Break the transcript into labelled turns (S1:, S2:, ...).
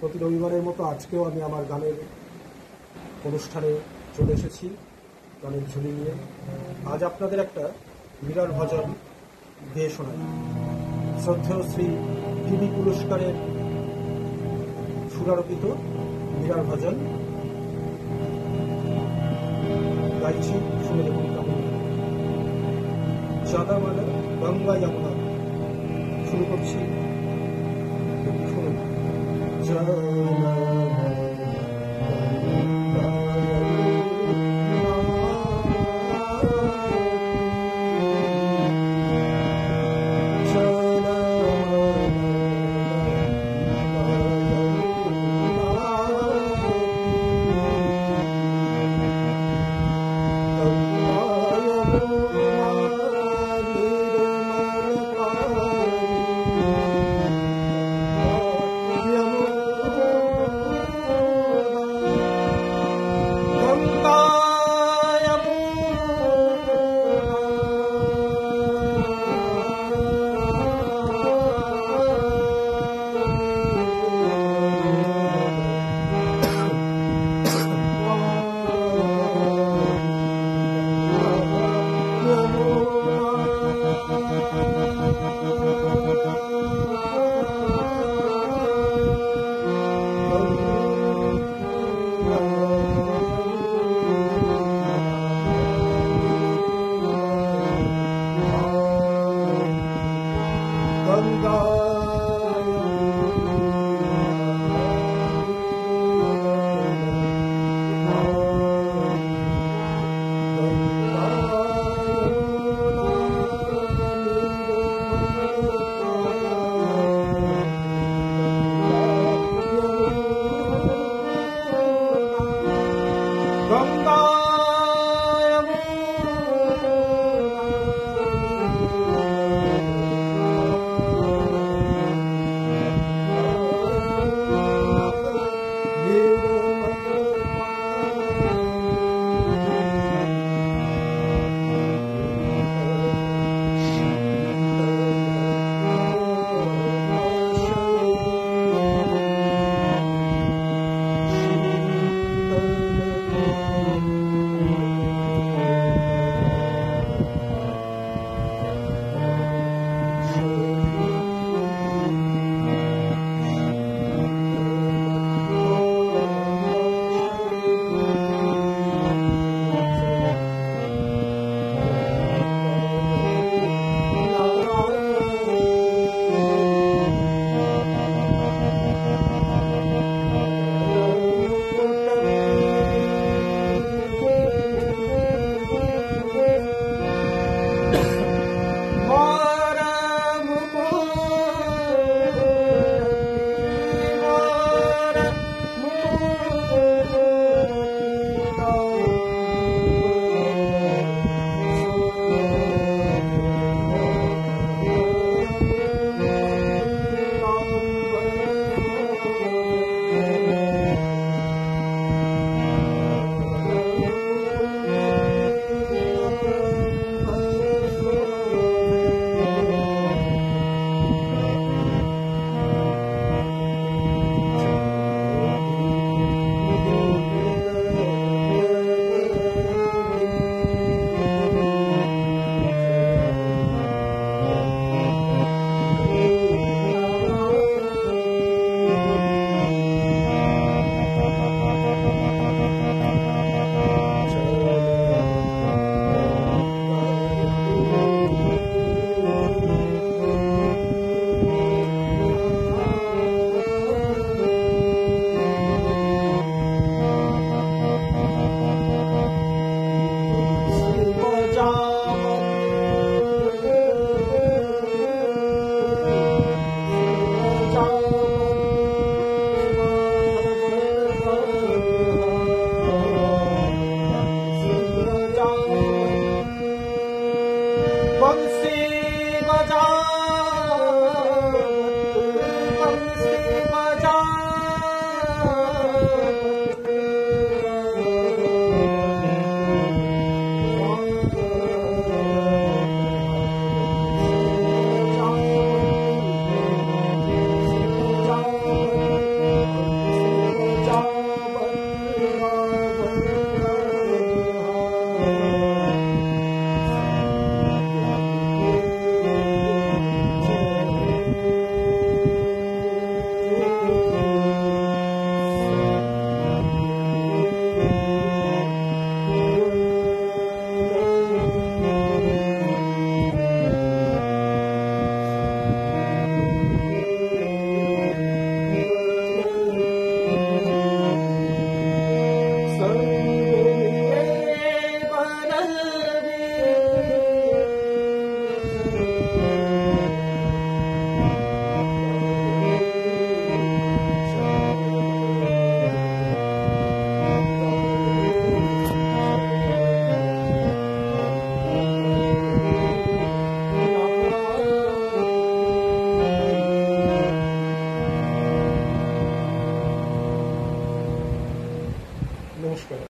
S1: প্রতি রবিবারের মতো আজকেও আমি আমার গানের অনুষ্ঠানে চলে এসেছি, গানের ঝুলি নিয়ে। আজ আপনাদের একটা বিরাট ভজন গেয়ে শোনাই। শ্রদ্ধেয় শ্রী টিভি পুরস্কারের সুরারোপিত বিরাট ভজন। গাইছি শুনে দেখুন কেমন। চাঁদা মানে গঙ্গা, যমুনা। শুরু করছি turn